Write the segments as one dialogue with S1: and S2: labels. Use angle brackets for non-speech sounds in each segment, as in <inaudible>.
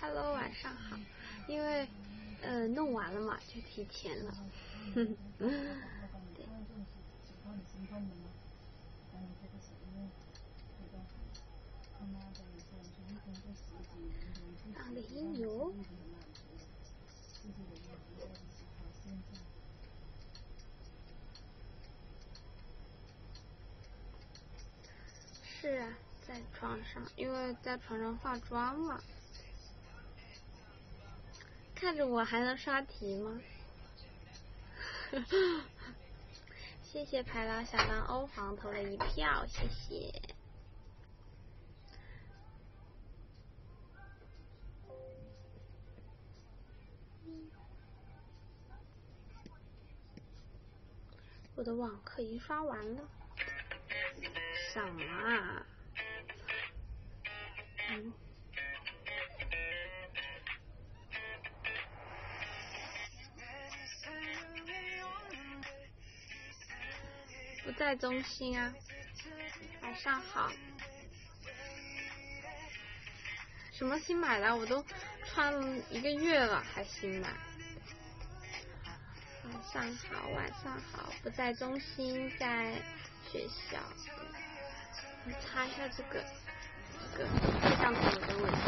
S1: Hello，晚上好。因为呃弄完了嘛，就提前了。<laughs> <laughs> 放点音乐。是啊，在床上，因为在床上化妆嘛。看着我还能刷题吗？<laughs> 谢谢排老小当欧皇投了一票，谢谢。我的网课已经刷完了。什么啊？不在中心啊，晚上好。什么新买的？我都穿了一个月了，还新买。晚上好，晚上好，不在中心，在学校。我擦一下这个，这个摄像头的问题。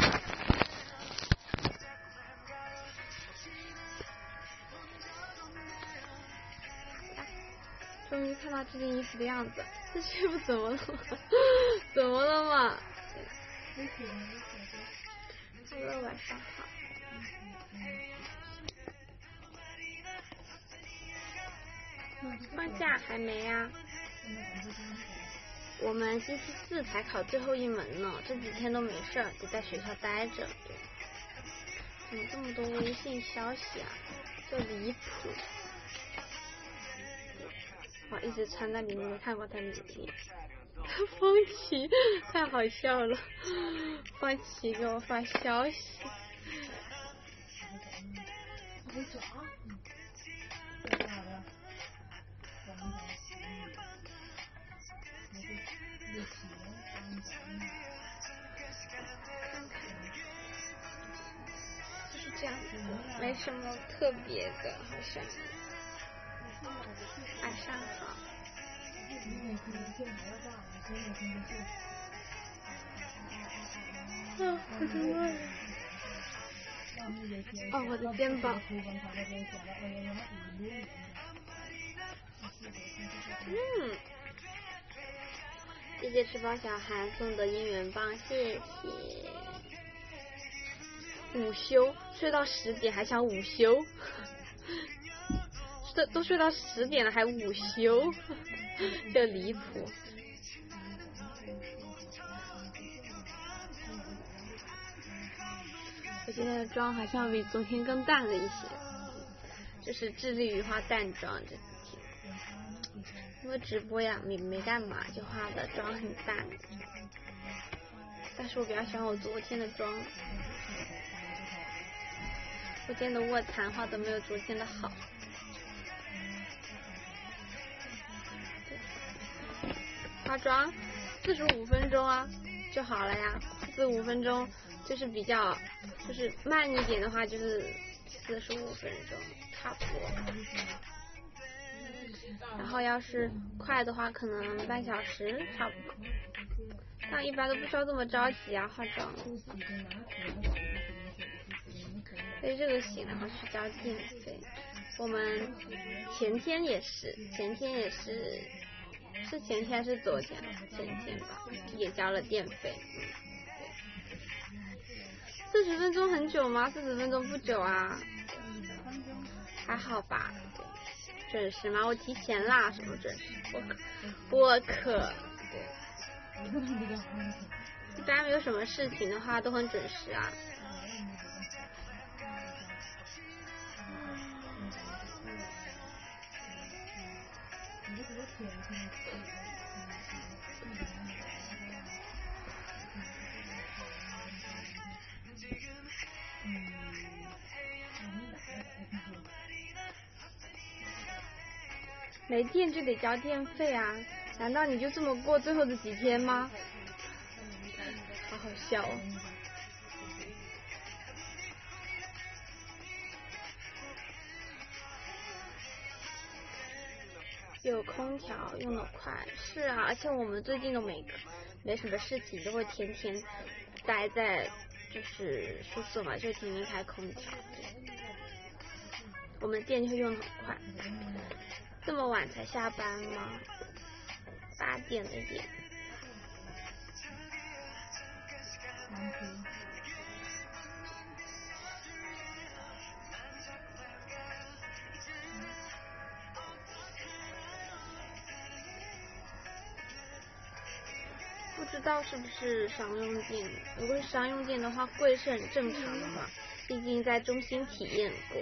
S1: 终于看到这件衣服的样子，这衣服怎么了？怎么了嘛？Hello，晚上好。放假还没呀？我们星期四才考最后一门呢，这几天都没事儿，就在学校待着。怎么这么多微信消息啊？就离谱。我一直穿在里面，没看过在里面。方琦太好笑了，方琦给我发消息。没什么特别的，好像。晚上好。啊，好累。哦，我的肩膀。嗯。谢谢吃饱小孩送的应援棒，谢谢。午休睡到十点还想午休。<laughs> 都都睡到十点了还午休，<laughs> 这离谱。我今天的妆好像比昨天更淡了一些，就是致力于化淡妆这几天。因为直播呀，没没干嘛，就化的妆很淡。但是我比较喜欢我昨天的妆，昨天的卧蚕画的没有昨天的好。化妆四十五分钟啊就好了呀，四十五分钟就是比较，就是慢一点的话就是四十五分钟差不多。然后要是快的话，可能半小时差不多。但一般都不需要这么着急啊化妆。所以这个行，然后去交电费。我们前天也是，前天也是。是前天还是昨天？前天吧，也交了电费。四十分钟很久吗？四十分钟不久啊。还好吧。准时吗？我提前啦，什么准时？我可，我可。一般没有什么事情的话，都很准时啊。没电就得交电费啊！难道你就这么过最后的几天吗？好好笑哦。有空调用的快，是啊，而且我们最近都没没什么事情，都会天天待在就是宿舍嘛，就天天开空调，我们电就用的很快。这么晚才下班吗？八点的点。道是不是商用店？如果是商用店的话，贵是很正常的嘛，毕竟在中心体验过。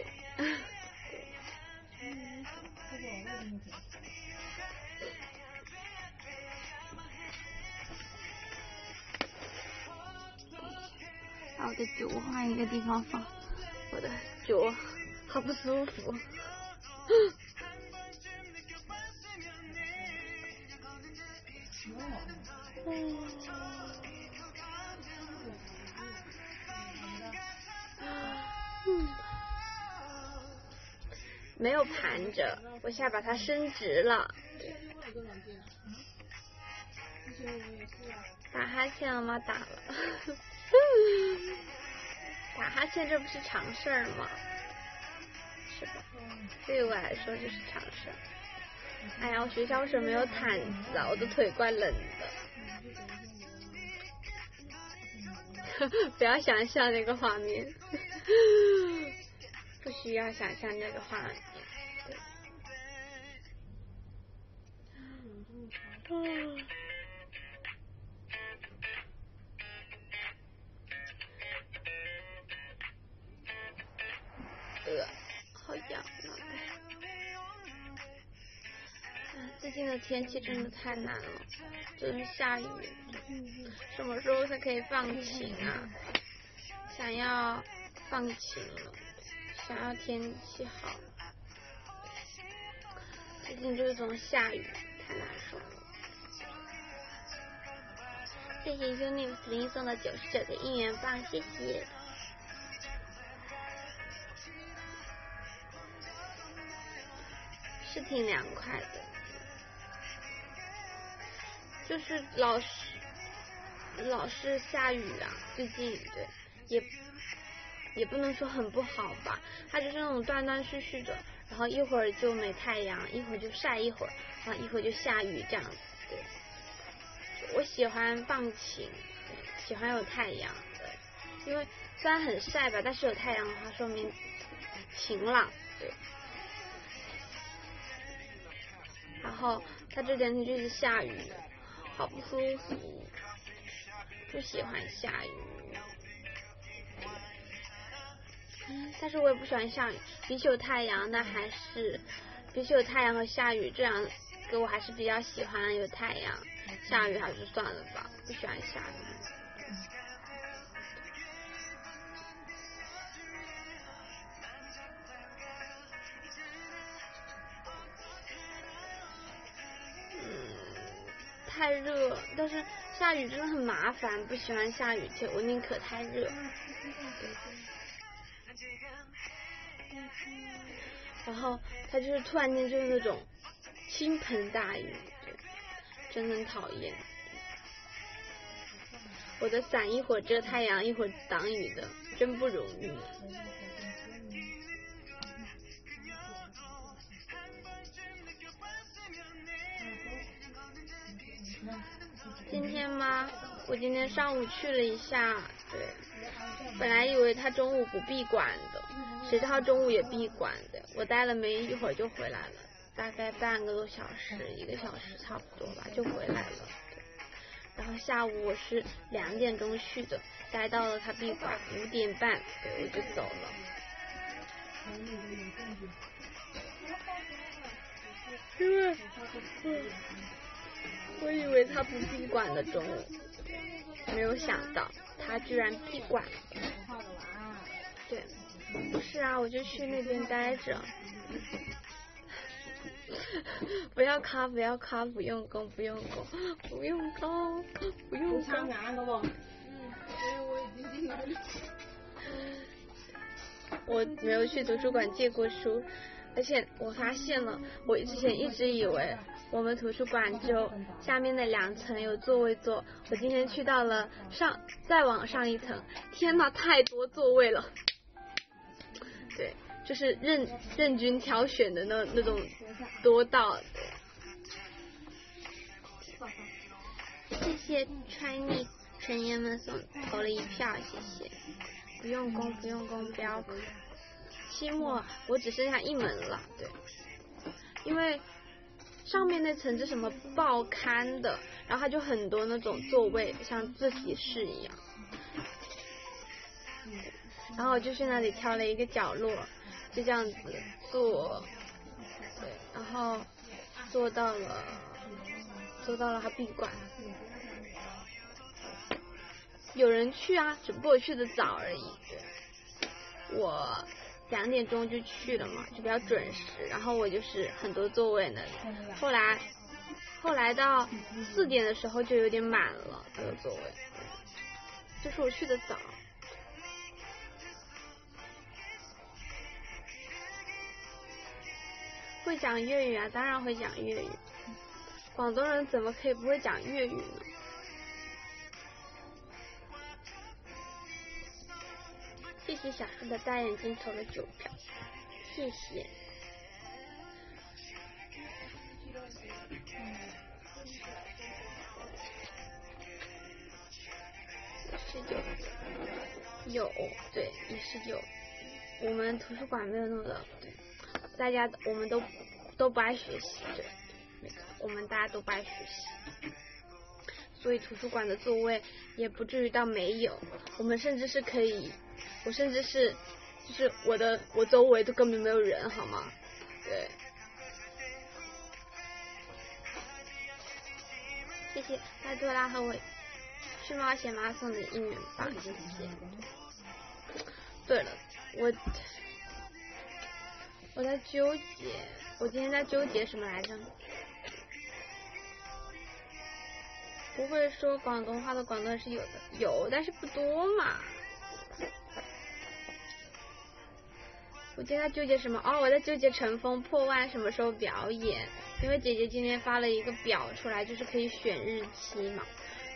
S1: 把我的酒换一个地方放，我的酒好不舒服。一下把它伸直了。打哈欠了吗？打了。打哈欠这不是常事儿吗？是吧？对我来说就是常事儿。哎呀，我学校为什么没有毯子啊？我的腿怪冷的。<laughs> 不要想象那个画面，<laughs> 不需要想象那个画面。天气真的太难了，就是下雨。什么时候才可以放晴啊？想要放晴了，想要天气好。最近就是总下雨，太难受了。谢谢 Unix 送的九十九个应援棒，谢谢。是挺凉快的，就是老是老是下雨啊，最近对也也不能说很不好吧，它就是那种断断续续的，然后一会儿就没太阳，一会儿就晒一会儿，然后一会儿就下雨这样子。对，我喜欢放晴，喜欢有太阳，对，因为虽然很晒吧，但是有太阳的话，说明晴朗，对。然后他这两天就是下雨，好不舒服，不喜欢下雨。但是我也不喜欢下雨，比起有太阳，那还是比起有太阳和下雨这两个我还是比较喜欢有太阳，下雨还是算了吧，不喜欢下雨。太热，但是下雨真的很麻烦，不喜欢下雨天，我宁可太热。然后它就是突然间就是那种倾盆大雨，真的很讨厌。我的伞一会儿遮太阳，一会儿挡雨的，真不容易。今天吗？我今天上午去了一下，对，本来以为他中午不闭馆的，谁知道中午也闭馆的。我待了没一会儿就回来了，大概半个多小时，一个小时差不多吧，就回来了。然后下午我是两点钟去的，待到了他闭馆五点半，对，我就走了。因为，我以为他不闭馆的中午，没有想到他居然闭馆。对，不是啊，我就去那边待着。<laughs> 不要卡，不要卡，不用功，不用功，不用功，不用功。我没有去图书馆借过书，而且我发现了，我之前一直以为我们图书馆就下面那两层有座位坐，我今天去到了上再往上一层，天呐，太多座位了。对，就是任任君挑选的那那种多到。谢谢 Chinese 成员们送投了一票，谢谢。不用功，不用功，不要。期末我只剩下一门了，对。因为上面那层是什么报刊的，然后它就很多那种座位，像自习室一样。然后我就去那里挑了一个角落，就这样子坐，对，然后坐到了，坐到了他闭馆。有人去啊，只不过我去的早而已。我两点钟就去了嘛，就比较准时。然后我就是很多座位那里，后来后来到四点的时候就有点满了那个座位，就是我去的早。会讲粤语啊，当然会讲粤语。广东人怎么可以不会讲粤语呢？谢谢小树的大眼睛投了九票，谢谢。十九，有，对，也是有。我们图书馆没有那么的。大家我们都都不爱学习，对，没错，我们大家都不爱学习，所以图书馆的座位也不至于到没有，我们甚至是可以，我甚至是就是我的我周围都根本没有人，好吗？对，谢谢拜多拉和我去冒险妈送的应援棒，谢谢。对了，我。我在纠结，我今天在纠结什么来着？不会说广东话的广东人是有的，有，但是不多嘛。我今天在纠结什么？哦，我在纠结《乘风破万》什么时候表演，因为姐姐今天发了一个表出来，就是可以选日期嘛。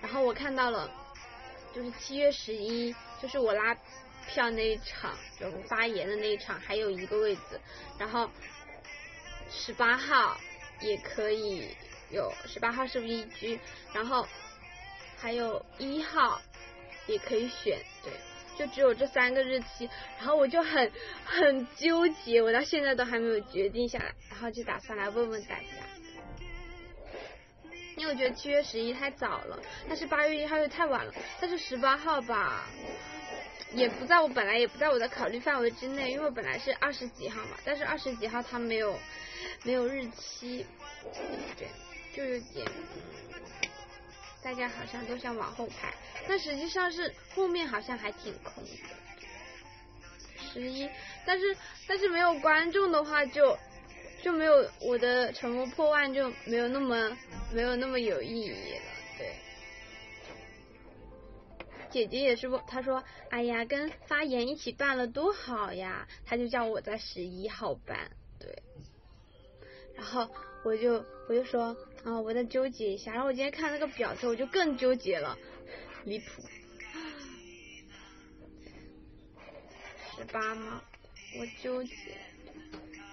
S1: 然后我看到了，就是七月十一，就是我拉。票那一场，就发言的那一场还有一个位置，然后十八号也可以有，十八号是 V G，然后还有一号也可以选，对，就只有这三个日期，然后我就很很纠结，我到现在都还没有决定下来，然后就打算来问问大家，因为我觉得七月十一太早了，但是八月一号又太晚了，但是十八号吧。也不在我本来也不在我的考虑范围之内，因为本来是二十几号嘛，但是二十几号他没有没有日期，对，就有点，大家好像都想往后排，但实际上是后面好像还挺空的，十一，但是但是没有观众的话就就没有我的乘风破万就没有那么没有那么有意义了，对。姐姐也是不，她说，哎呀，跟发言一起办了多好呀，她就叫我在十一号办，对，然后我就我就说，啊，我再纠结一下，然后我今天看那个表之后，我就更纠结了，离谱，十八吗？我纠结。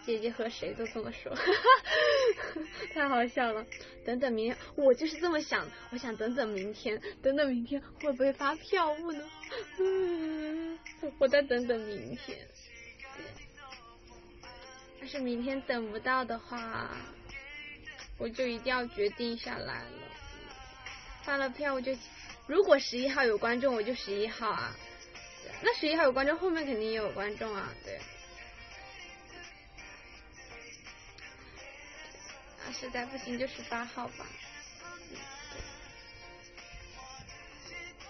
S1: 姐姐和谁都这么说，<laughs> 太好笑了。等等明天，我就是这么想，我想等等明天，等等明天会不会发票务呢？嗯，<laughs> 我再等等明天。要是明天等不到的话，我就一定要决定下来了。发了票我就，如果十一号有观众，我就十一号啊。那十一号有观众，后面肯定也有观众啊，对。实在不行就十八号吧。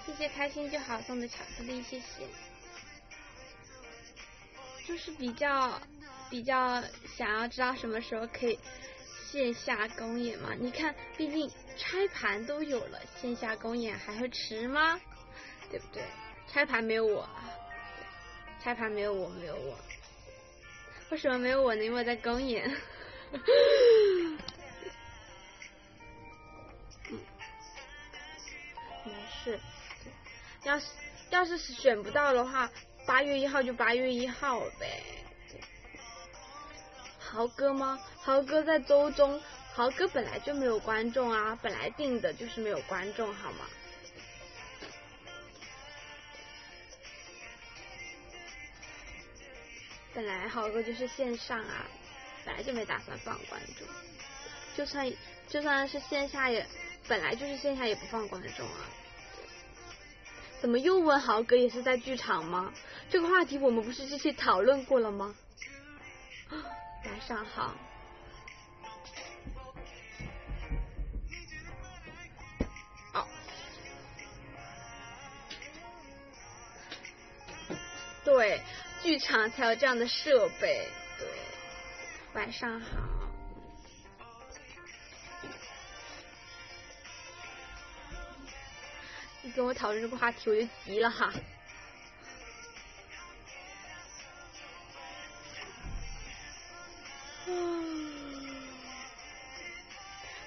S1: 谢谢开心就好送的巧克力，谢谢。就是比较比较想要知道什么时候可以线下公演嘛？你看，毕竟拆盘都有了，线下公演还会迟吗？对不对？拆盘没有我，拆盘没有我，没有我。为什么没有我呢？因为在公演。没事，要是要是选不到的话，八月一号就八月一号呗。豪哥吗？豪哥在周中，豪哥本来就没有观众啊，本来定的就是没有观众，好吗？本来豪哥就是线上啊，本来就没打算放观众，就算就算是线下也，本来就是线下也不放观众啊。怎么又问豪哥也是在剧场吗？这个话题我们不是之前讨论过了吗？<gasps> 晚上好。哦。对。剧场才有这样的设备，对。晚上好。你跟我讨论这个话题，我就急了哈。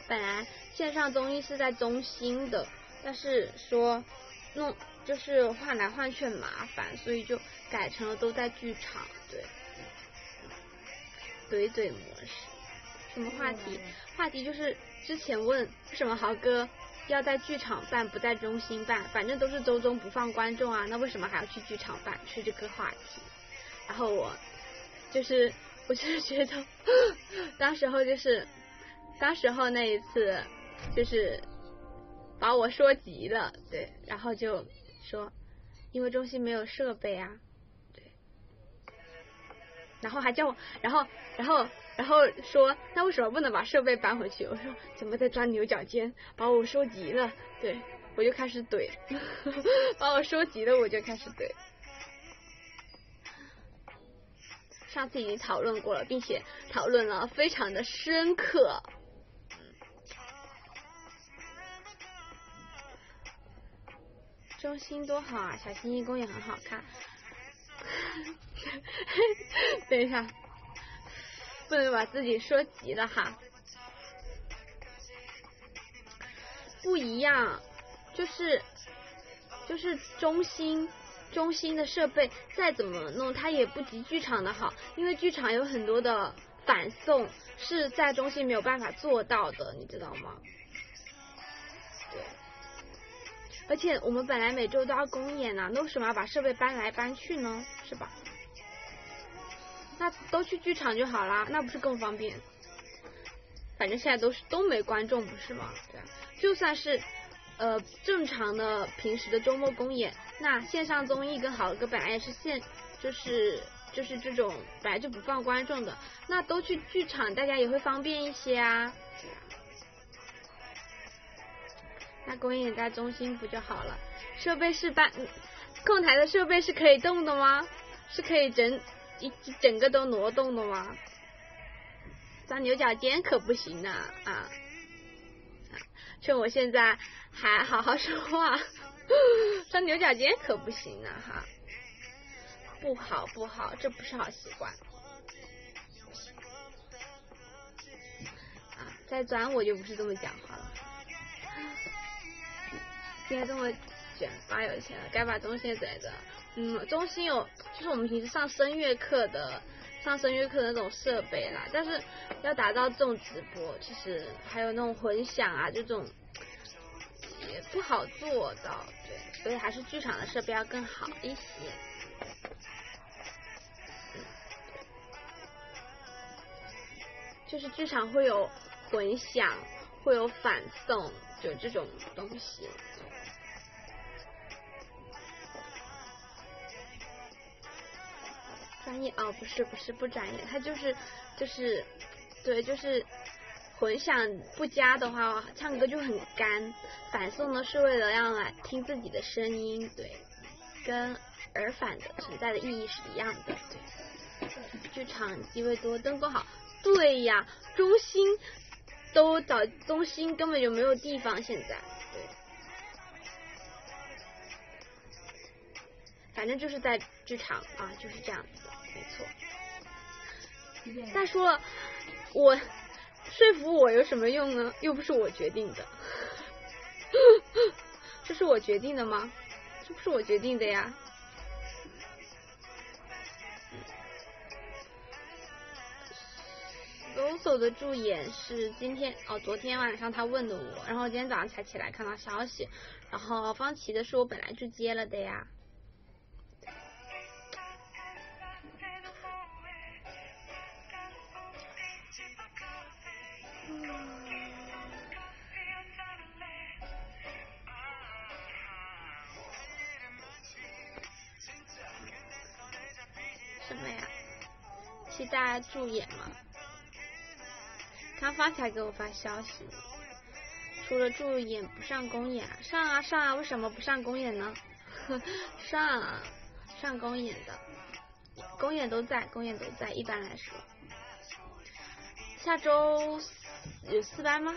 S1: 本来线上综艺是在中心的，但是说弄就是换来换去很麻烦，所以就。改成了都在剧场，对，怼怼模式。什么话题？话题就是之前问为什么豪哥要在剧场办，不在中心办？反正都是周中不放观众啊，那为什么还要去剧场办？是这个话题。然后我就是，我就觉得，<laughs> 当时候就是，当时候那一次就是把我说急了，对，然后就说因为中心没有设备啊。对然后还叫我，然后，然后，然后说，那为什么不能把设备搬回去？我说怎么在钻牛角尖，把我说急了，对我就开始怼，<laughs> 把我说急了，我就开始怼。上次已经讨论过了，并且讨论了非常的深刻。中心多好啊，小星星宫也很好看。<laughs> 等一下，不能把自己说急了哈。不一样，就是就是中心中心的设备再怎么弄，它也不及剧场的好，因为剧场有很多的反送是在中心没有办法做到的，你知道吗？对。而且我们本来每周都要公演呢，那为什么要把设备搬来搬去呢？是吧？那都去剧场就好啦，那不是更方便？反正现在都是都没观众，不是吗？对，就算是呃正常的平时的周末公演，那线上综艺跟好歌本来也是线，就是就是这种本来就不放观众的，那都去剧场，大家也会方便一些啊。那公演在中心不就好了？设备是搬控台的设备是可以动的吗？是可以整。一整个都挪动的吗？钻牛角尖可不行呐啊！趁我现在还好好说话，钻牛角尖可不行呢哈！不好不好，这不是好习惯。啊，再钻我就不是这么讲话了。现在这么卷，发有钱了，该把东西怼着。嗯，中心有，就是我们平时上声乐课的，上声乐课的那种设备啦。但是要达到这种直播，其实还有那种混响啊，这种也不好做到，对。所以还是剧场的设备要更好一些。就是剧场会有混响，会有反送，就这种东西。专业哦，不是不是不专业，他就是就是对，就是混响不佳的话，唱歌就很干。反送呢是为了让来听自己的声音，对，跟耳返的存在的意义是一样的，对。剧场机位多，灯光好。对呀，中心都找中心根本就没有地方，现在。对。反正就是在剧场啊，就是这样子，没错。再说了，我说服我有什么用呢？又不是我决定的。<laughs> 这是我决定的吗？这不是我决定的呀。Rosso 的助演是今天哦，昨天晚上他问的我，然后今天早上才起来看到消息。然后方琦的是我本来就接了的呀。期待助演吗？他发才给我发消息，除了助演不上公演，上啊上啊，为什么不上公演呢？上上公演的，公演都在，公演都在。一般来说，下周有四班吗？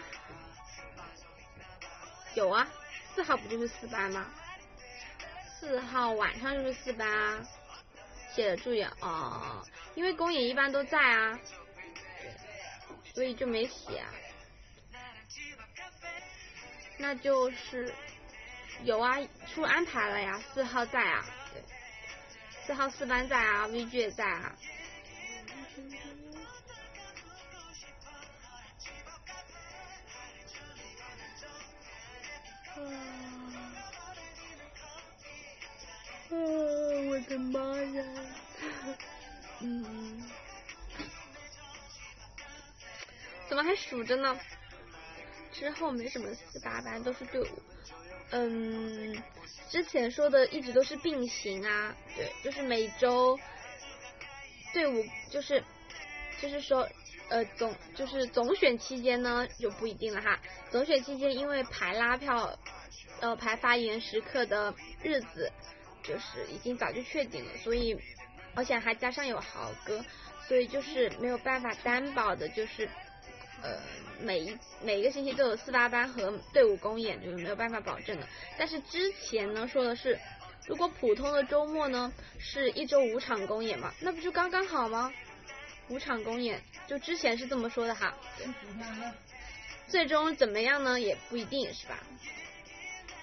S1: 有啊，四号不就是四班吗？四号晚上就是四班啊。写的助演哦，因为公演一般都在啊，所以就没写。啊。那就是有啊，出安排了呀，四号在啊，对，四号四班在啊，VG 也在啊。嗯，我的妈呀！嗯，怎么还数着呢？之后没什么四八班，都是队伍。嗯，之前说的一直都是并行啊，对，就是每周队伍就是就是说呃总就是总选期间呢就不一定了哈，总选期间因为排拉票呃排发言时刻的日子。就是已经早就确定了，所以而且还加上有豪哥，所以就是没有办法担保的，就是呃每一每一个星期都有四八班和队伍公演，就是没有办法保证的。但是之前呢说的是，如果普通的周末呢是一周五场公演嘛，那不就刚刚好吗？五场公演，就之前是这么说的哈。最终怎么样呢？也不一定是吧？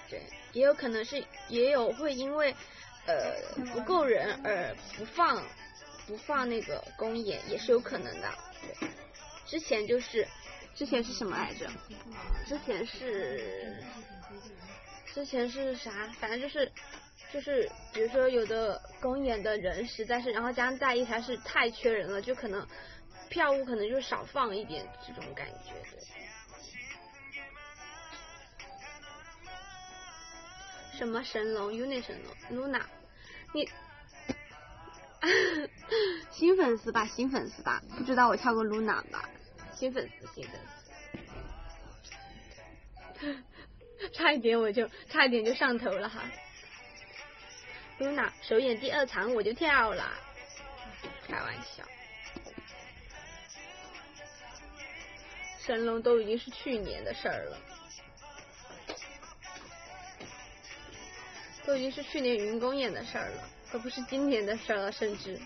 S1: 对。也有可能是，也有会因为呃不够人而不放不放那个公演，也是有可能的。对，之前就是之前是什么来着？之前是之前是啥？反正就是就是比如说有的公演的人实在是，然后加上在一台是太缺人了，就可能票务可能就少放一点这种感觉。什么神龙？UNI 神龙？Luna？你 <laughs> 新粉丝吧，新粉丝吧？不知道我跳过 Luna 吧？新粉丝，新粉丝。差一点我就差一点就上头了哈。Luna 首演第二场我就跳了，开玩笑。神龙都已经是去年的事儿了。都已经是去年云公演的事儿了，都不是今年的事儿了，甚至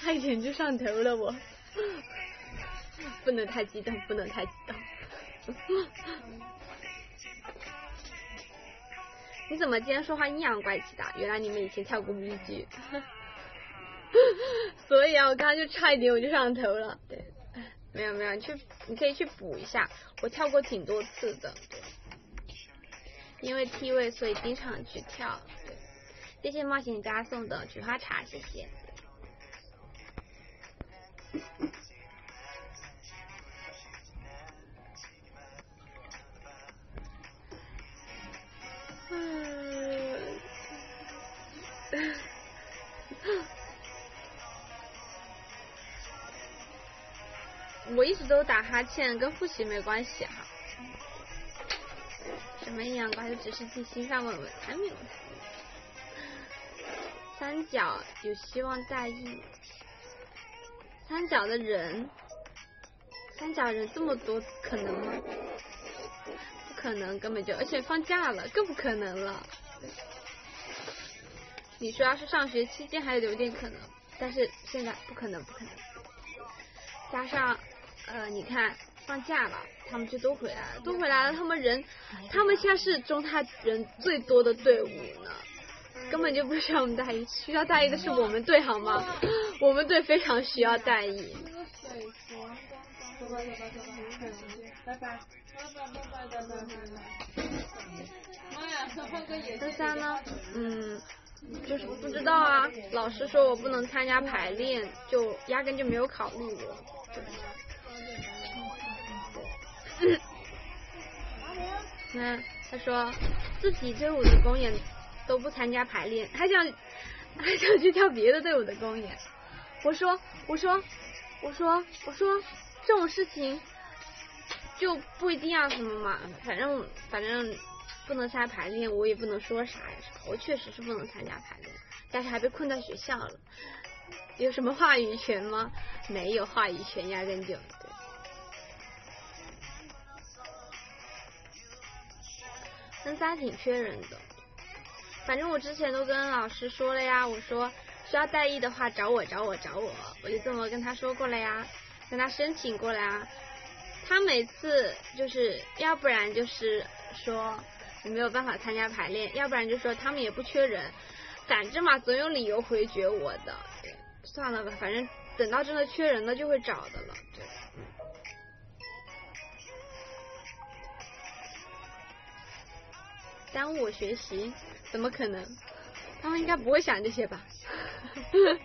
S1: 差一点就上头了，我不能太激动，不能太激动。你怎么今天说话阴阳怪气的？原来你们以前跳过 V G，<laughs> 所以啊，我刚刚就差一点我就上头了，对。没有没有，你去你可以去补一下，我跳过挺多次的，因为 T 位所以经常去跳。谢谢冒险家送的菊花茶，谢谢。我一直都打哈欠，跟复习没关系哈。什没营养过，还是只是记心上问问，还没有。三角有希望在意，三角的人，三角人这么多，可能吗？不可能，根本就，而且放假了，更不可能了。你说要是上学期间还有点可能，但是现在不可能，不可能。加上，呃，你看放假了，他们就都回来了，都回来了，他们人，他们现在是中泰人最多的队伍呢。根本就不需要我们大意，需要大意的是我们队好吗？我们队非常需要大意。拜拜，拜拜，拜拜，拜拜，三三呢？嗯，就是不知道啊。老师说我不能参加排练，就压根就没有考虑我。嗯，他说自己队伍的公演。都不参加排练，还想还想去跳别的队伍的公演。我说我说我说我说这种事情就不一定要什么嘛，反正反正不能参加排练，我也不能说啥呀。我确实是不能参加排练，但是还被困在学校了，有什么话语权吗？没有话语权，压根就。三三挺缺人的。反正我之前都跟老师说了呀，我说需要代役的话找我找我找我，我就这么跟他说过了呀，跟他申请过了呀。他每次就是要不然就是说你没有办法参加排练，要不然就说他们也不缺人，反正嘛总有理由回绝我的。算了吧，反正等到真的缺人了就会找的了。对。耽误我学习。<laughs> 怎么可能？他们应该不会想这些吧？<laughs> 为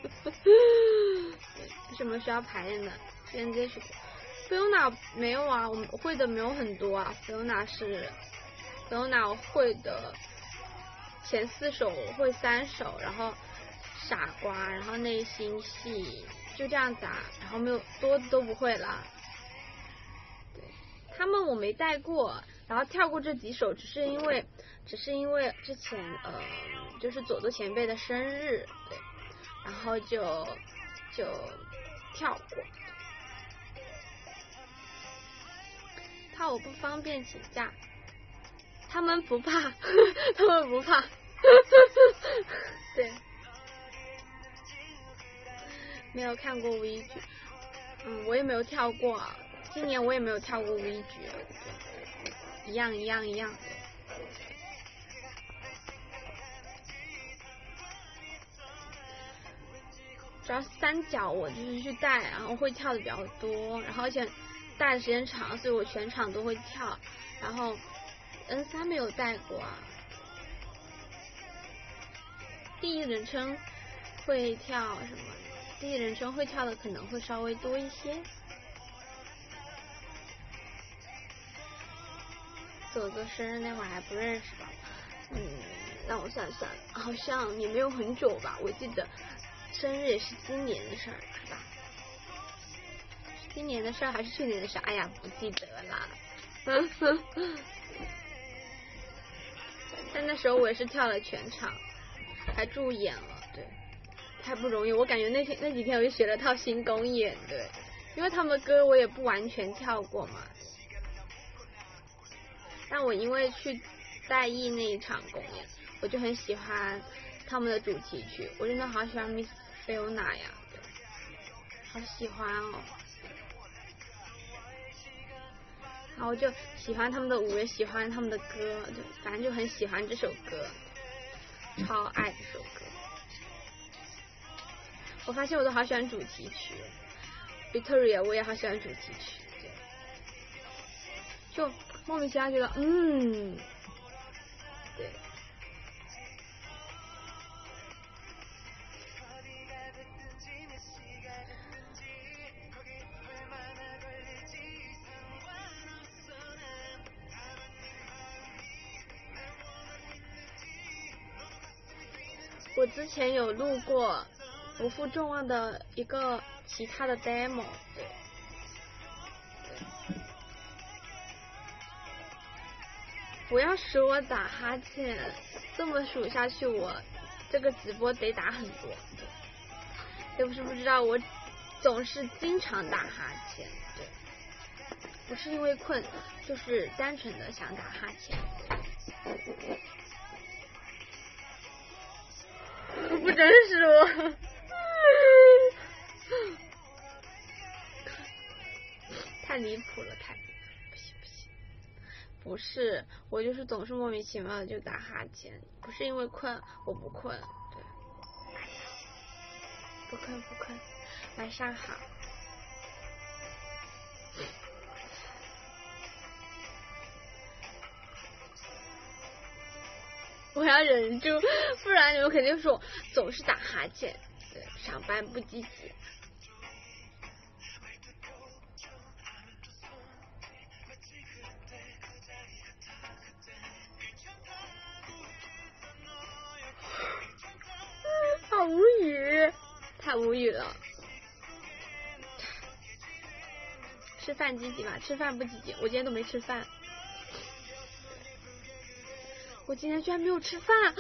S1: 什么需要排练的？直接去。菲欧娜没有啊，我们会的没有很多啊。菲欧娜是菲欧娜会的前四首会三首，然后傻瓜，然后内心戏，就这样子啊。然后没有多都不会了。对，他们我没带过，然后跳过这几首，只是因为。只是因为之前呃，就是佐佐前辈的生日，对，然后就就跳过，怕我不方便请假，他们不怕，<laughs> 他们不怕，对，没有看过五一局，嗯，我也没有跳过，今年我也没有跳过五一局，一样一样一样。主要三角我就是去带，然后会跳的比较多，然后而且带的时间长，所以我全场都会跳。然后 N 三没有带过啊，第一人称会跳什么？第一人称会跳的可能会稍微多一些。走个生日那会还不认识吧？嗯，让我算算，好像也没有很久吧，我记得。生日也是今年的事儿，是吧？今年的事儿还是去年的事儿？哎呀，不记得啦。<laughs> 但那时候我也是跳了全场，还助演了，对，太不容易。我感觉那天那几天我就学了套新公演，对，因为他们的歌我也不完全跳过嘛。但我因为去代艺那一场公演，我就很喜欢他们的主题曲，我真的好喜欢 Miss。Fiona 呀，好喜欢哦！然后就喜欢他们的舞，也喜欢他们的歌，就反正就很喜欢这首歌，超爱这首歌。我发现我都好喜欢主题曲，Victoria 我也好喜欢主题曲，就莫名其妙觉得，嗯，我之前有录过不负众望的一个其他的 demo，对，不要说我打哈欠，这么数下去，我这个直播得打很多。又不是不知道，我总是经常打哈欠，对，不是因为困，就是单纯的想打哈欠。不真实 <laughs> 我。太离谱了，太不行不行，不是我就是总是莫名其妙的就打哈欠，不是因为困，我不困，对，不困不困，晚上好，要忍住，不然你们肯定说我总是打哈欠，对，上班不积极。好无语，太无语了。吃饭积极吗？吃饭不积极。我今天都没吃饭。我今天居然没有吃饭！啊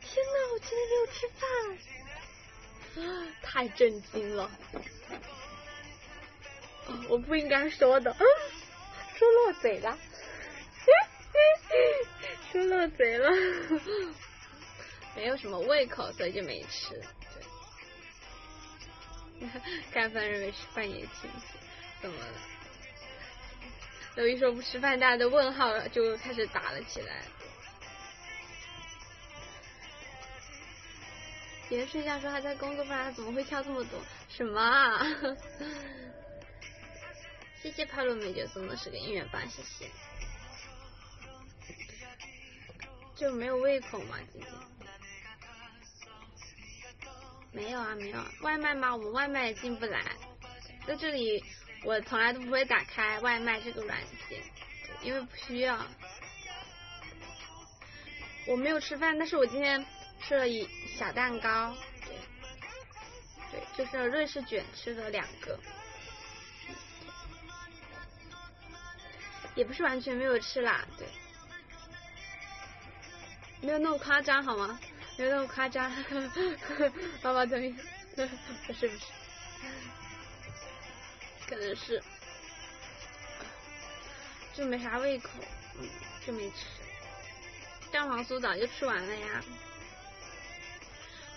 S1: 天呐，我今天没有吃饭，太震惊了！我不应该说的，说漏嘴了，<laughs> 说漏嘴了。没有什么胃口，所以就没吃。对，<laughs> 干饭认为吃饭也清醒，怎么了？刘一说不吃饭，大家都问号，就开始打了起来。别人睡觉说还在工作，不然他怎么会跳这么多？什么？啊？<laughs> 谢谢帕洛美酒送的十个应援棒，谢谢。就没有胃口嘛，今天。没有啊，没有外卖吗？我们外卖也进不来，在这里我从来都不会打开外卖这个软件，因为不需要。我没有吃饭，但是我今天吃了一小蛋糕，对，对，就是瑞士卷吃了两个，也不是完全没有吃啦，对，没有那么夸张好吗？没有那么夸张，妈妈同意，不是不是，可能是。就没啥胃口，嗯，就没吃。蛋黄酥早就吃完了呀，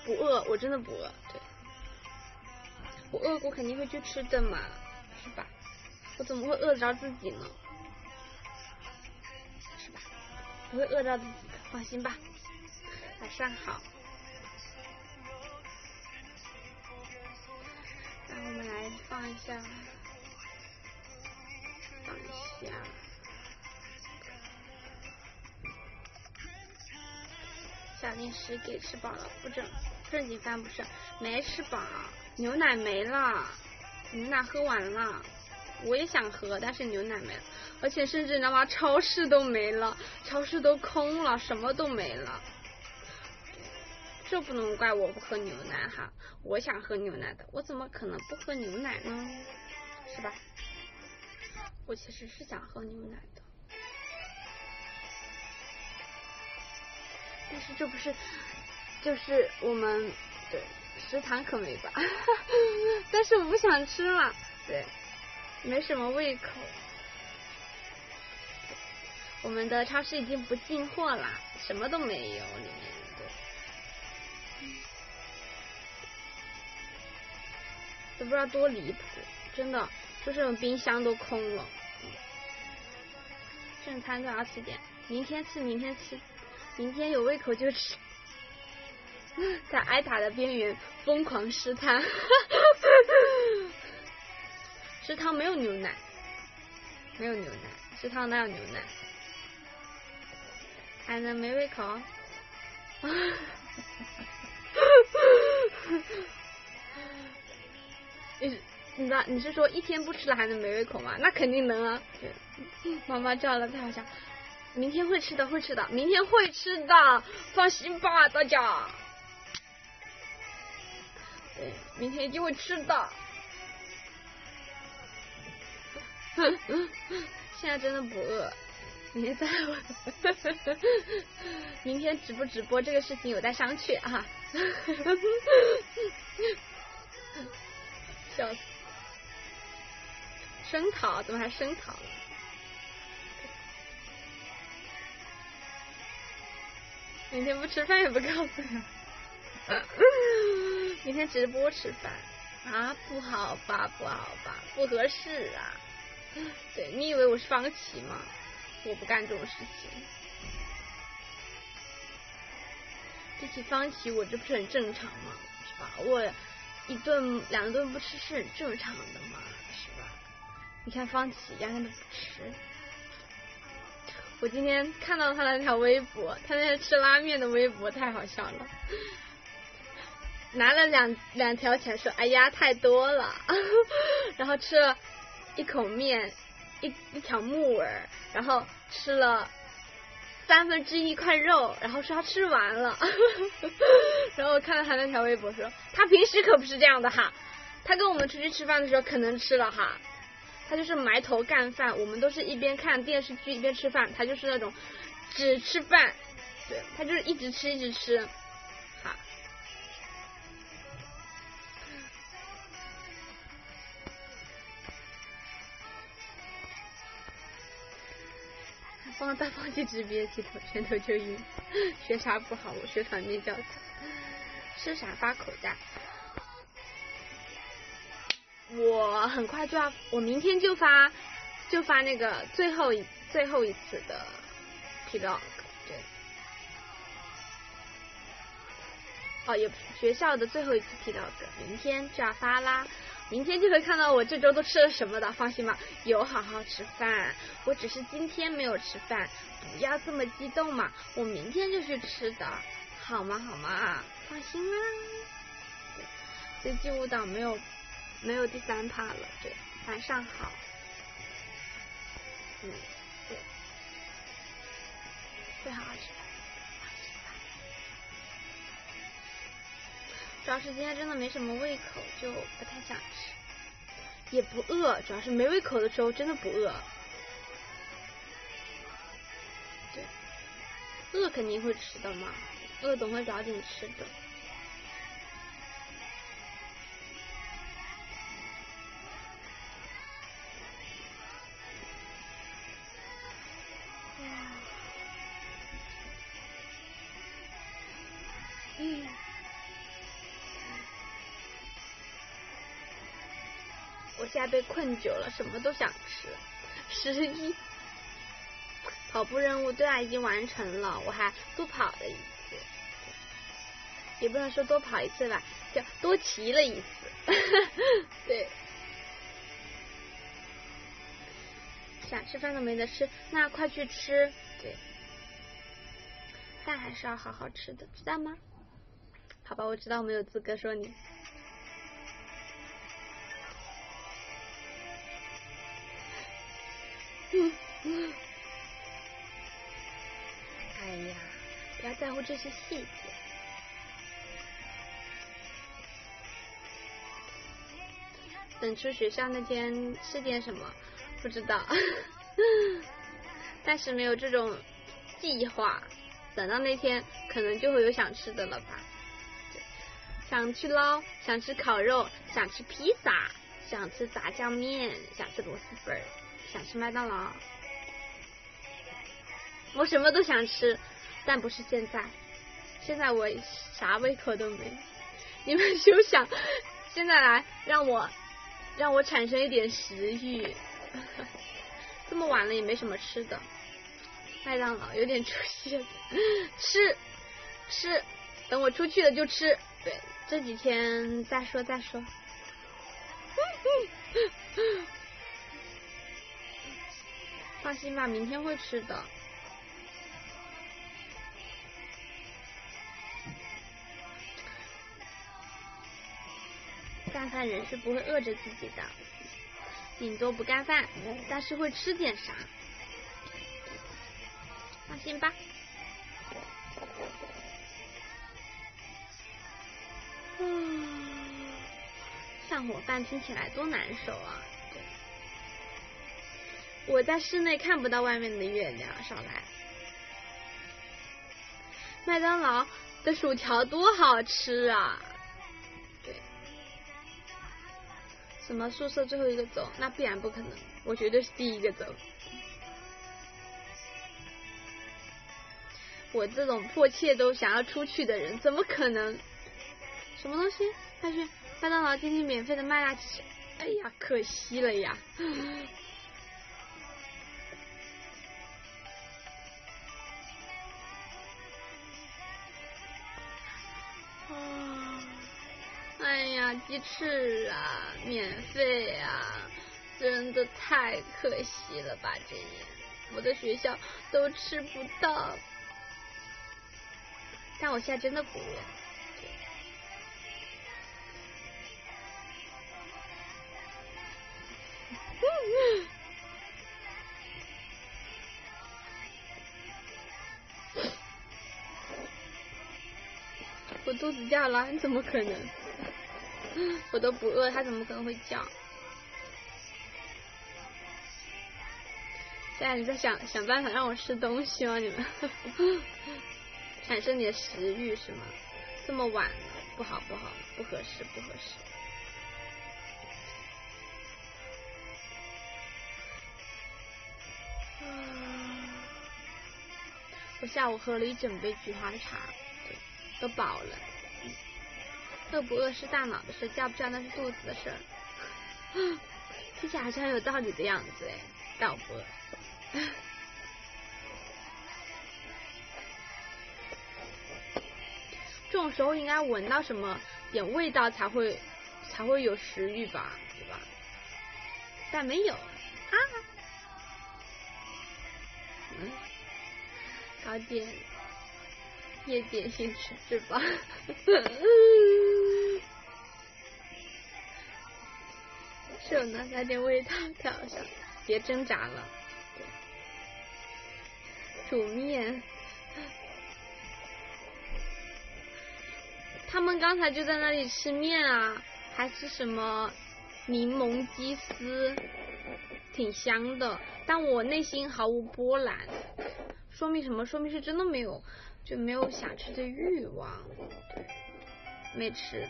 S1: 不饿，我真的不饿，对，我饿我肯定会去吃的嘛，是吧？我怎么会饿着自己呢？是吧？不会饿着自己的，放心吧。晚上好，那我们来放一下，放一下。小零食给吃饱了，不正正经饭不是，没吃饱，牛奶没了，牛奶喝完了，我也想喝，但是牛奶没了，而且甚至你知道吗？超市都没了，超市都空了，什么都没了。这不能怪我不喝牛奶哈，我想喝牛奶的，我怎么可能不喝牛奶呢？是吧？我其实是想喝牛奶的，但是这不是就是我们对食堂可没吧？<laughs> 但是我不想吃了，对，没什么胃口。我们的超市已经不进货了，什么都没有里面。都不知道多离谱，真的，就是冰箱都空了。正餐都要吃点，明天吃，明天吃，明天有胃口就吃。<laughs> 在挨打的边缘疯狂试探，<laughs> 食堂没有牛奶，没有牛奶，食堂哪有牛奶？还能没胃口？你 <laughs> 你知道你是说一天不吃了还能没胃口吗？那肯定能啊！妈妈叫了，他好笑。明天会吃的，会吃的，明天会吃的，放心吧，大家。明天一定会吃的。<laughs> 现在真的不饿，明天再问。<laughs> 明天直不直播这个事情有待商榷啊。<laughs> 笑死！声讨怎么还声讨了？<laughs> 明天不吃饭也不告诉他。<laughs> 明天直播吃饭啊？不好吧，不好吧，不合适啊。对你以为我是方琦吗？我不干这种事情。比起方琦，我这不是很正常吗？是吧？我一顿两顿不吃是很正常的嘛，是吧？你看方琦压根都不吃。我今天看到他那条微博，他那吃拉面的微博太好笑了。拿了两两条起来说：“哎呀，太多了。<laughs> ”然后吃了一口面，一一条木耳，然后吃了。三分之一块肉，然后说他吃完了，<laughs> 然后我看到他那条微博说，他平时可不是这样的哈，他跟我们出去吃饭的时候可能吃了哈，他就是埋头干饭，我们都是一边看电视剧一边吃饭，他就是那种只吃饭，对他就是一直吃一直吃。好放大放弃直憋起头，拳头就晕。<laughs> 学啥不好？我学反面教材。吃啥发口袋？我很快就要，我明天就发，就发那个最后一最后一次的 vlog。对。哦，有学校的最后一次 vlog，明天就要发啦。明天就会看到我这周都吃了什么的，放心吧，有好好吃饭。我只是今天没有吃饭，不要这么激动嘛，我明天就去吃的，好吗？好吗？放心啦。最近舞蹈没有没有第三趴了，对，晚上好。嗯，对，会好好吃。主要是今天真的没什么胃口，就不太想吃，也不饿。主要是没胃口的时候真的不饿，对，饿肯定会吃的嘛，饿总会找点吃的。在被困久了，什么都想吃。十一跑步任务对啊，已经完成了，我还多跑了一次，也不能说多跑一次吧，叫多骑了一次。<laughs> 对，想吃饭都没得吃，那快去吃。对，饭还是要好好吃的，知道吗？好吧，我知道我没有资格说你。嗯 <laughs> 哎呀，不要在乎这些细节。等出学校那天吃点什么，不知道。<laughs> 但是没有这种计划，等到那天可能就会有想吃的了吧。想去捞，想吃烤肉，想吃披萨，想吃炸酱面，想吃螺蛳粉。想吃麦当劳，我什么都想吃，但不是现在。现在我啥胃口都没，你们休想现在来让我让我产生一点食欲。这么晚了也没什么吃的，麦当劳有点出息，吃吃，等我出去了就吃。对，这几天再说再说。放心吧，明天会吃的。干饭人是不会饿着自己的，顶多不干饭，但是会吃点啥。放心吧。嗯，上火饭听起来多难受啊。我在室内看不到外面的月亮，上来。麦当劳的薯条多好吃啊！对，什么宿舍最后一个走？那必然不可能，我绝对是第一个走。我这种迫切都想要出去的人，怎么可能？什么东西？他说麦当劳今天免费的麦辣鸡翅，哎呀，可惜了呀！鸡翅啊，免费啊，真的太可惜了吧！这年我的学校都吃不到，但我现在真的不饿。<laughs> 我肚子叫了，你怎么可能？<laughs> 我都不饿，他怎么可能会叫？现在你在想想办法让我吃东西吗？你们 <laughs> 产生你的食欲是吗？这么晚了，不好不好，不合适不合适。<sighs> 我下午喝了一整杯菊花茶，都饱了。饿不饿是大脑的事，叫不叫那是肚子的事儿。听起来好像很有道理的样子哎，但我不饿。这种时候应该闻到什么点味道才会才会有食欲吧，对吧？但没有啊。嗯，搞点夜点心吃吃吧。<laughs> 手呢，来点味道调上，别挣扎了。煮面，他们刚才就在那里吃面啊，还是什么柠檬鸡丝，挺香的。但我内心毫无波澜，说明什么？说明是真的没有，就没有想吃的欲望，没吃。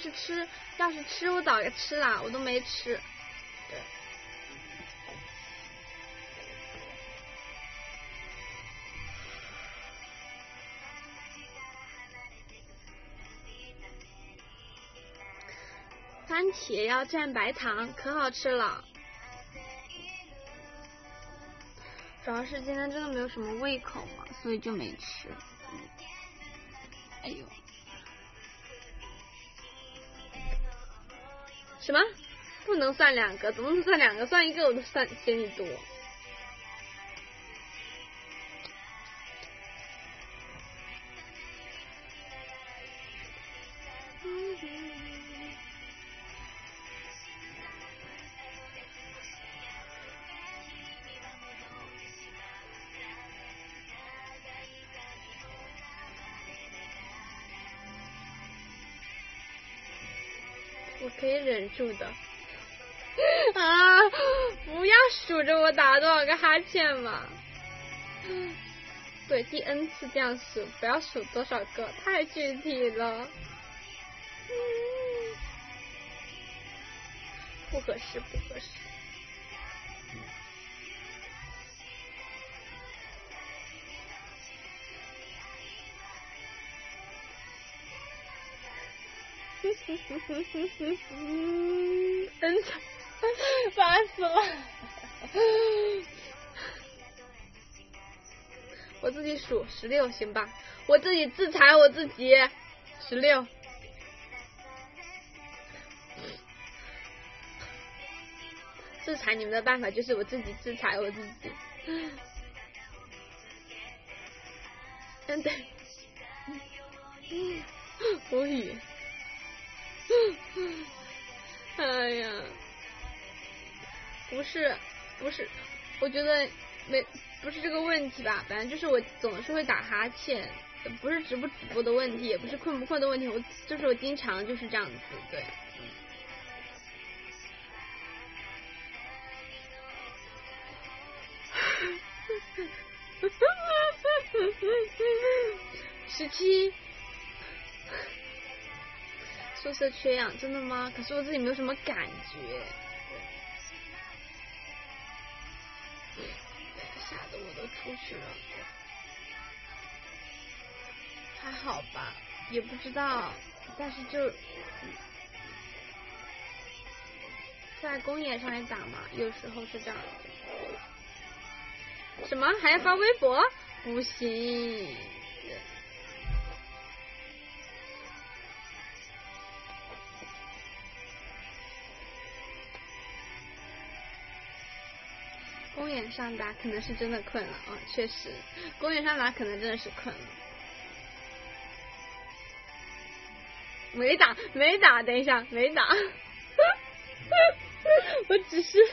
S1: 是吃，要是吃，我早就吃了，我都没吃。番茄要蘸白糖，可好吃了。主要是今天真的没有什么胃口嘛，所以就没吃。哎呦。什么？不能算两个？怎么能算两个？算一个我都算嫌你多。可以忍住的 <laughs> 啊！不要数着我打了多少个哈欠嘛。对，第 N 次这样数，不要数多少个，太具体了。不合适，不合适。<laughs> 嗯，烦死了！我自己数十六行吧，我自己自裁我自己十六。制裁你们的办法就是我自己制裁我自己。嗯，对。无语。哎呀，不是，不是，我觉得没不是这个问题吧？反正就是我总是会打哈欠，不是直不直播的问题，也不是困不困的问题，我就是我经常就是这样子，对。<laughs> 十七，宿舍缺氧，真的吗？可是我自己没有什么感觉，吓得我都出去了，还好吧，也不知道，但是就在公演上也打嘛，有时候是这样。什么还要发微博？不行。公园上打可能是真的困了啊，确实，公园上打可能真的是困了。没打，没打，等一下，没打。<laughs> 我只是。<laughs>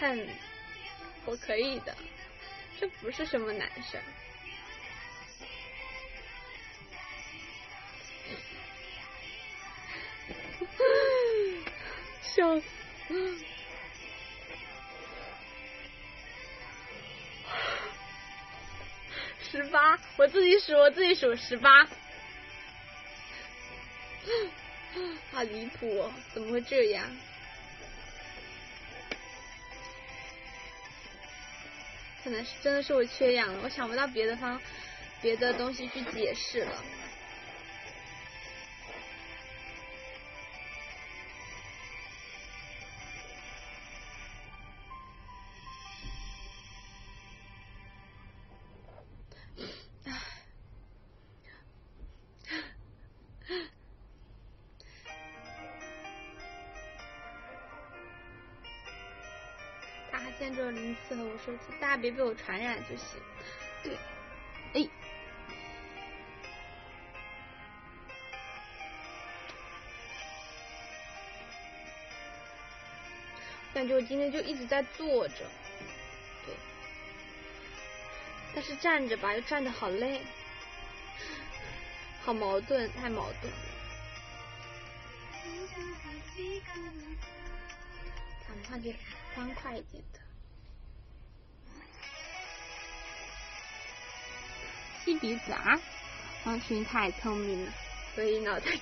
S1: 看，我可以的，这不是什么难事。笑死！<sighs> 十八，我自己数，我自己数十八。<sighs> 好离谱哦，怎么会这样？可能是真的是我缺氧了，我想不到别的方别的东西去解释了。别被我传染就行。对，哎，感觉我今天就一直在坐着，对，但是站着吧又站的好累，好矛盾，太矛盾了。咱们换点欢快一点的。吸鼻子啊！王群太聪明了，所以脑袋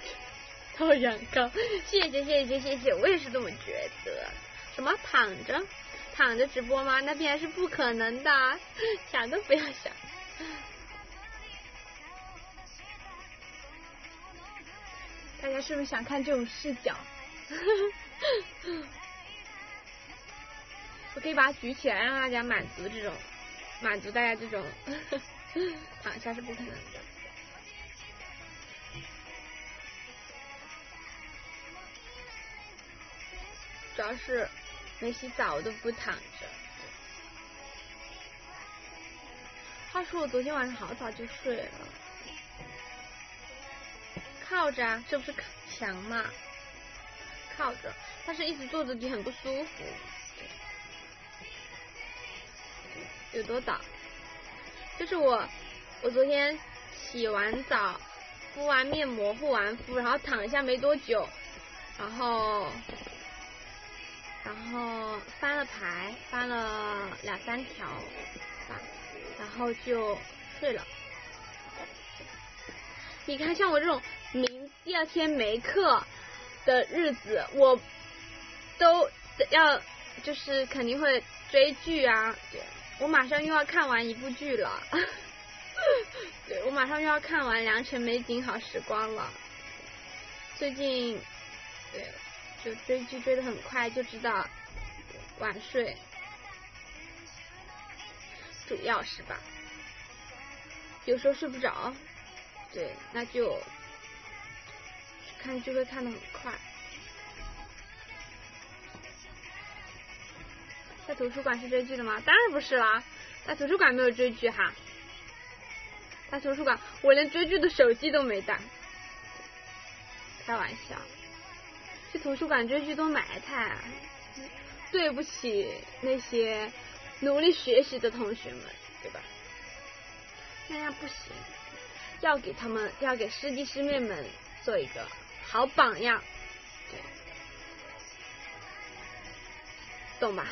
S1: 超阳刚。谢谢谢谢谢谢，我也是这么觉得。什么躺着躺着直播吗？那必然是不可能的，<laughs> 想都不要想。大家是不是想看这种视角？<laughs> 我可以把它举起来，让大家满足这种，满足大家这种。躺下是不可能的，主要是没洗澡，我都不躺着。话说我昨天晚上好早就睡了，靠着啊，这不是墙嘛，靠着，但是一直坐着就很不舒服，有多早？就是我，我昨天洗完澡，敷完面膜，护完肤，然后躺一下没多久，然后，然后翻了牌，翻了两三条吧，然后就睡了。你看，像我这种明第二天没课的日子，我都要就是肯定会追剧啊。我马上又要看完一部剧了，<laughs> 对我马上又要看完《良辰美景好时光》了。最近对就追剧追的很快，就知道晚睡，主要是吧。有时候睡不着，对，那就看剧会看的很快。在图书馆是追剧的吗？当然不是啦，在图书馆没有追剧哈。在图书馆，我连追剧的手机都没带，开玩笑。去图书馆追剧多埋汰，对不起那些努力学习的同学们，对吧？那样不行，要给他们，要给师弟师妹们做一个好榜样，懂吧？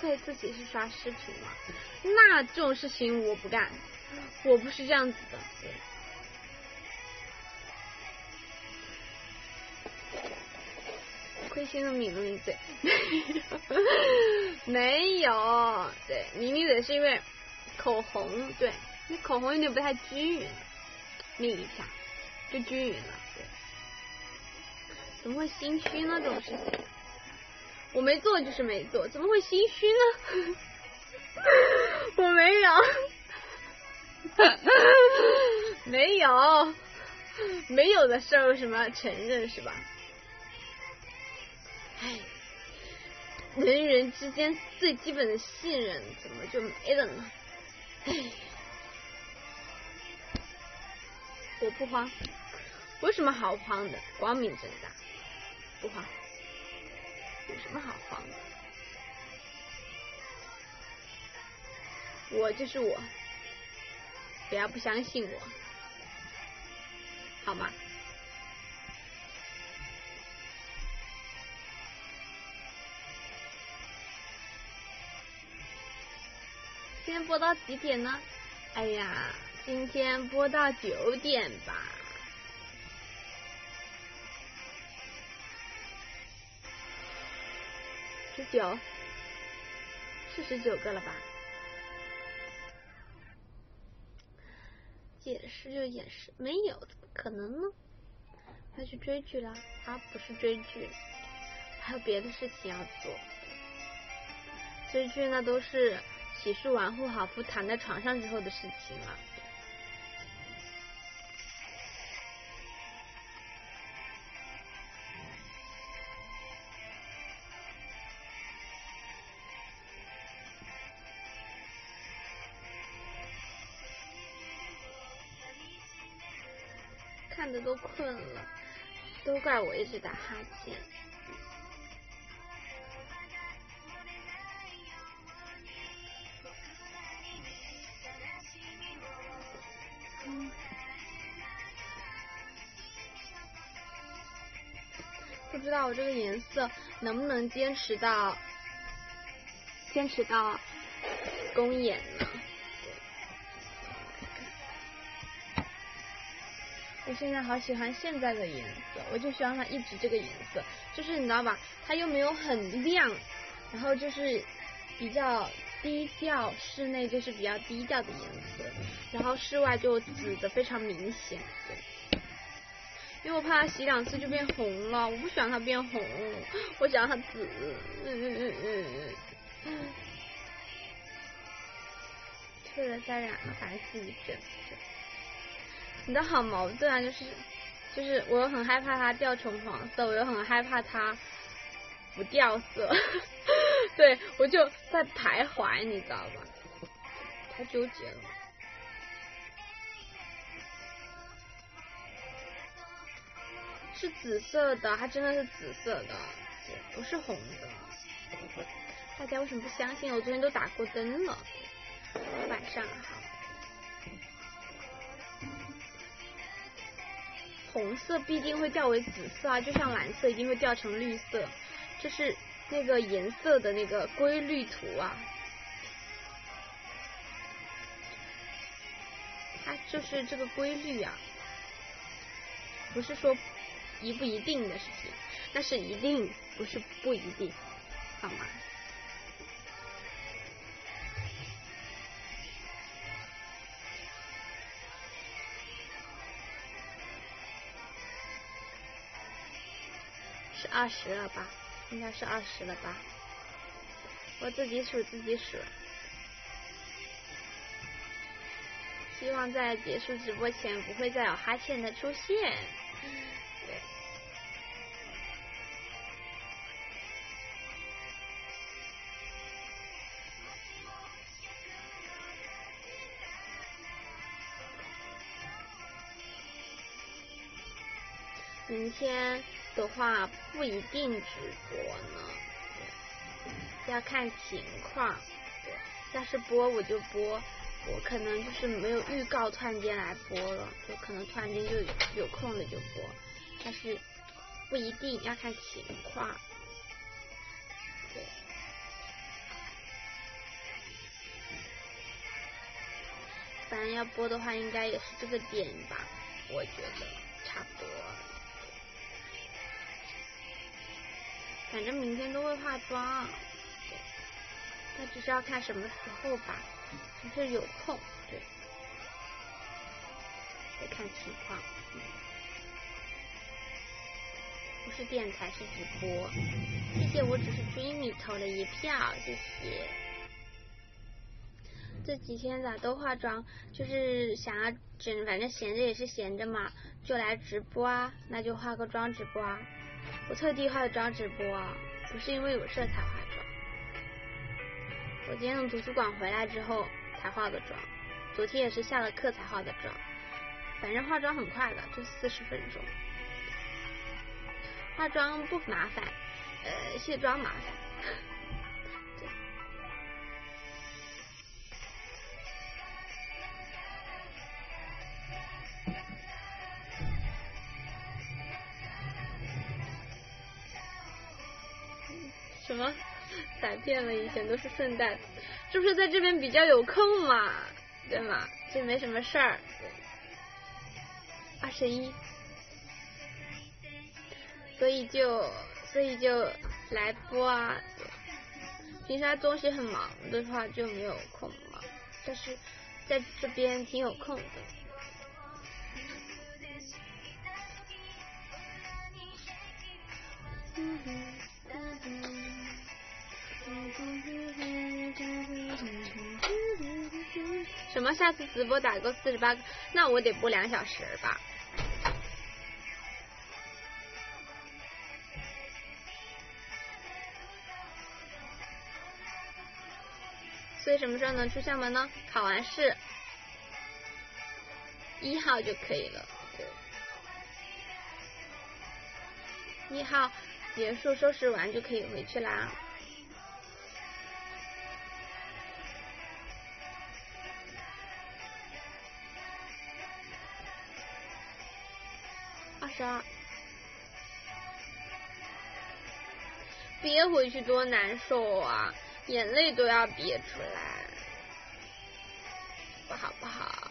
S1: 对自己去刷视频吗？那这种事情我不干，我不是这样子的。亏心的抿了抿嘴，<laughs> 没有，对，抿抿嘴是因为口红，对，你口红有点不太均匀，抿一下就均匀了，对，怎么会心虚呢？这种事情。我没做就是没做，怎么会心虚呢？<laughs> 我没有，没有，没有的事儿为什么要承认是吧？唉，人与人之间最基本的信任怎么就没了呢？唉，我不慌，为什么好慌的？光明正大，不慌。有什么好慌的？我就是我，不要不相信我，好吗？今天播到几点呢？哎呀，今天播到九点吧。十九，是十九个了吧？解释就解释，没有，怎么可能呢？他去追剧了，他不是追剧，还有别的事情要做。追剧那都是洗漱完护好肤躺在床上之后的事情了。都困了，都怪我一直打哈欠。不知道我这个颜色能不能坚持到坚持到公演呢？我现在好喜欢现在的颜色，我就希望它一直这个颜色，就是你知道吧，它又没有很亮，然后就是比较低调，室内就是比较低调的颜色，然后室外就紫的非常明显，因为我怕它洗两次就变红了，我不喜欢它变红，我想要它紫，嗯嗯嗯嗯嗯，退了再染了，烦死一阵。你的好矛盾啊，就是就是我又很害怕它掉成黄色，我又很害怕它不掉色，<laughs> 对我就在徘徊，你知道吧？太纠结了。是紫色的，它真的是紫色的，不是红的。大家为什么不相信？我昨天都打过灯了，晚上好。红色必定会掉为紫色啊，就像蓝色一定会掉成绿色，这是那个颜色的那个规律图啊，它就是这个规律啊，不是说一不一定的事情，那是一定，不是不一定，好吗？二十了吧应该是二十了吧。我自己数自己数希望在结束直播前不会再有哈欠的出现。明天的话不一定直播呢，要看情况。要是播我就播，我可能就是没有预告，突然间来播了，就可能突然间就有空了就播，但是不一定要看情况。反正要播的话，应该也是这个点吧，我觉得差不多。反正明天都会化妆。那只是要看什么时候吧，就是有空，对，得看情况。不是电台，是直播。谢谢，我只是追你投了一票，谢谢。这几天咋都化妆？就是想要整，反正闲着也是闲着嘛，就来直播啊，那就化个妆直播啊。我特地化的妆直播，不是因为有事才化妆。我今天从图书馆回来之后才化的妆，昨天也是下了课才化的妆，反正化妆很快的，就四十分钟。化妆不麻烦，呃，卸妆麻烦。什么？改变了，以前都是圣诞，是不是在这边比较有空嘛？对吗？就没什么事儿。二十一，所以就所以就来播啊。平时东西很忙的话就没有空嘛，但是在这边挺有空的。什么？下次直播打够四十八个，那我得播两小时吧？所以什么时候能出校门呢？考完试一号就可以了。一号结束收拾完就可以回去啦。回去多难受啊，眼泪都要憋出来，不好不好。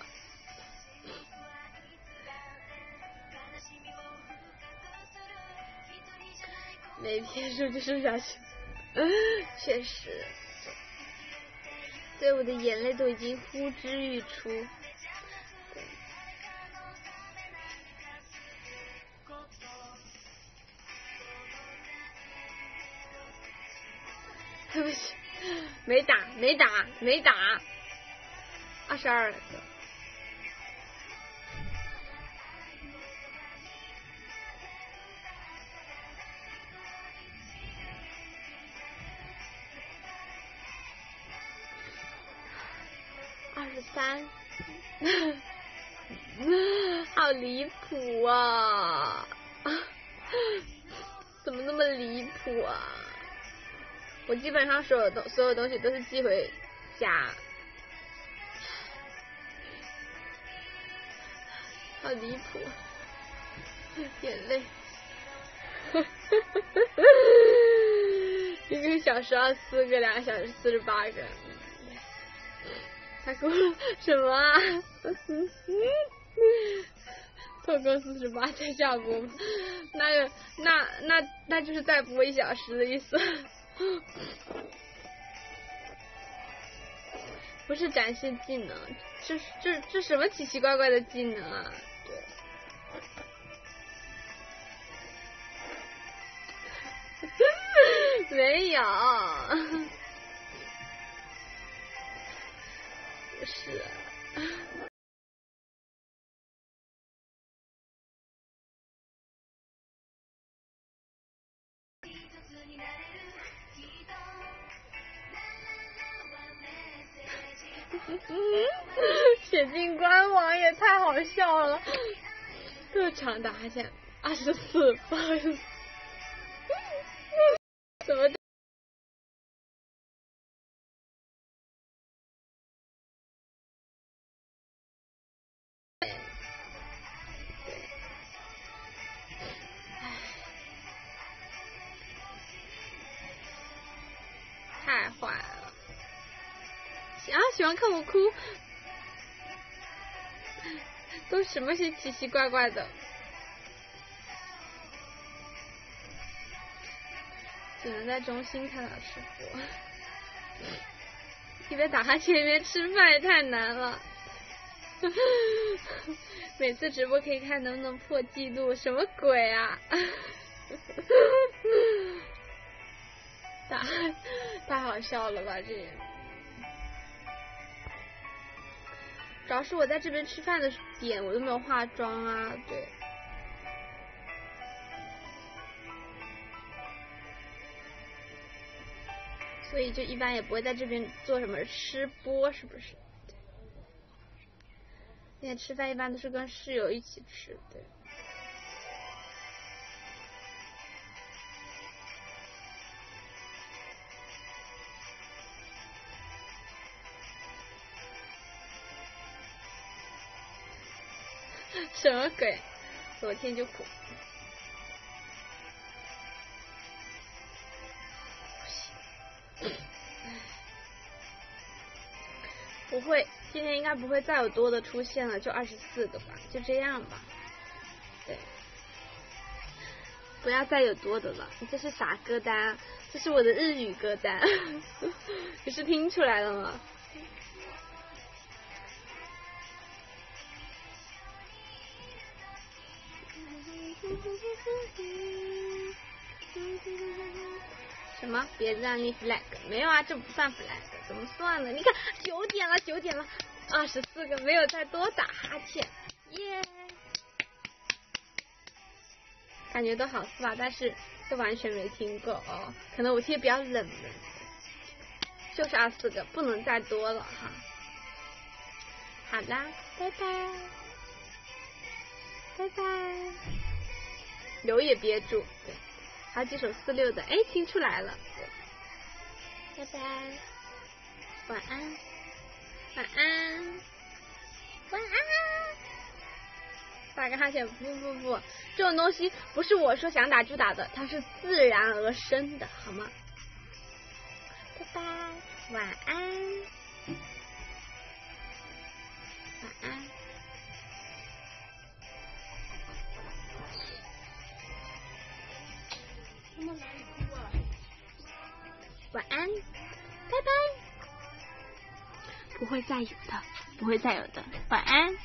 S1: 每天说就说下去，确实，对我的眼泪都已经呼之欲出。没打，没打，二十二个，二十三，<laughs> 好离谱啊！我基本上所有东所有东西都是寄回家，好离谱，眼泪，一个小时二四个，两个小时四十八个，他给我什么啊？凑够四十八再下播，那就那那那就是再播一小时的意思。不是展示技能，这这这什么奇奇怪怪的技能啊？<laughs> 没有，不 <laughs> 是。写进官网也太好笑了，特长的，而且二十四，不好意思，怎么？太坏了！啊，喜欢看我哭，都什么些奇奇怪怪的。只能在中心看到吃播，一边打哈欠一边吃饭也太难了。每次直播可以看能不能破纪录，什么鬼啊！<laughs> 打太好笑了吧这也！主要是我在这边吃饭的点我都没有化妆啊，对。所以就一般也不会在这边做什么吃播，是不是？现在吃饭一般都是跟室友一起吃，对。<laughs> 什么鬼？昨天就哭。不会，今天应该不会再有多的出现了，就二十四个吧，就这样吧。对，不要再有多的了。这是啥歌单？这是我的日语歌单，<laughs> 你是听出来了吗？什么？别让你 flag？没有啊，这不算 flag，怎么算呢？你看九点了，九点了，二十四个，没有再多打哈欠，耶！感觉都好是吧，但是都完全没听过哦，可能我听的比较冷门，就是二十四个，不能再多了哈。好啦，拜拜，拜拜，留也憋住。对。还有几首四六的，哎，听出来了。拜拜，晚安，晚安，晚安。打个哈欠，不不不，这种东西不是我说想打就打的，它是自然而生的，好吗？拜拜，晚安，晚安。晚安，拜拜。不会再有的，不会再有的。晚安。